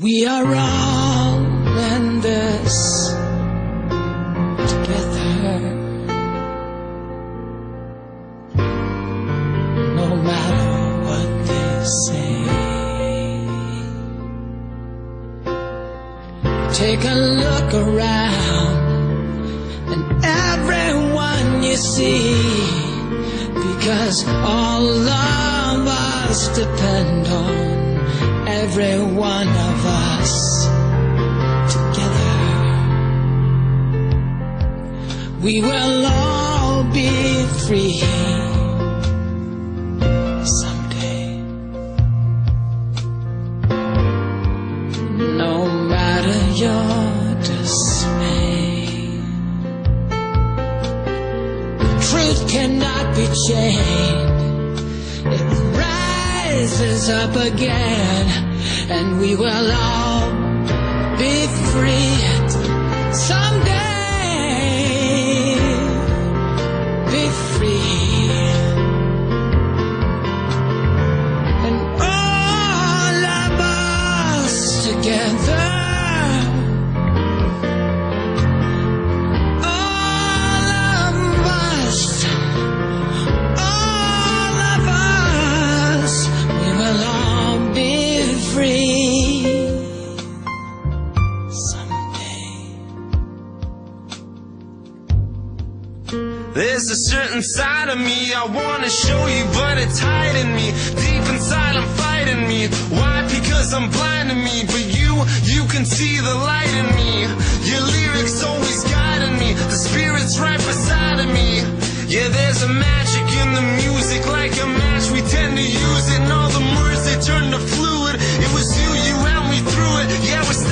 We are all in this together. No matter what they say. Take a look around and everyone you see. Because all of us depend on every one of us together. We will all be free someday. No matter your dismay, truth cannot be chained. Rises up again and we will all be free. There's a certain side of me I wanna show you, but it's hiding me. Deep inside, I'm fighting me. Why? Because I'm blind to me. But you, you can see the light in me. Your lyrics always guiding me. The spirit's right beside of me. Yeah, there's a magic in the music, like a match. We tend to use it, and all the words they turn to fluid. It was you, you, and we threw it. Yeah, we're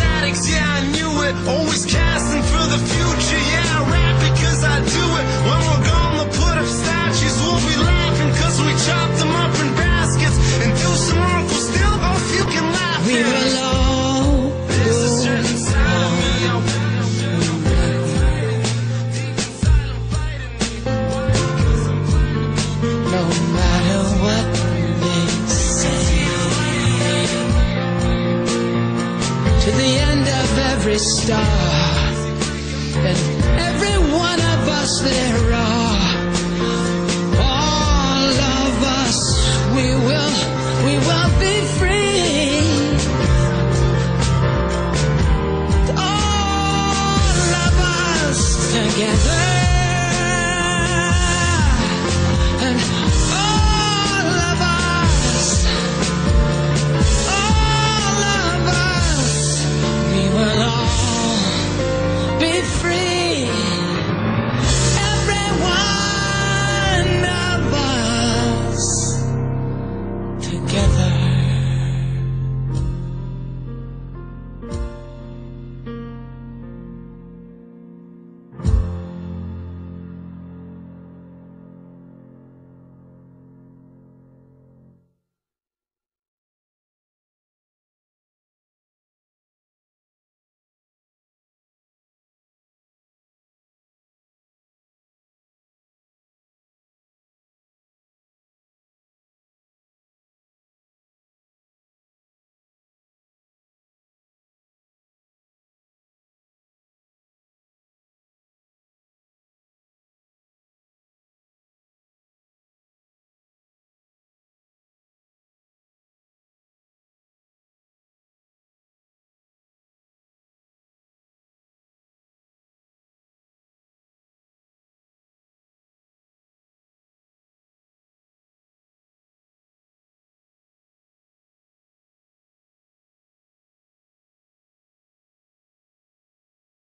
star. And every one of us there are. All of us, we will, we will be free. All of us together.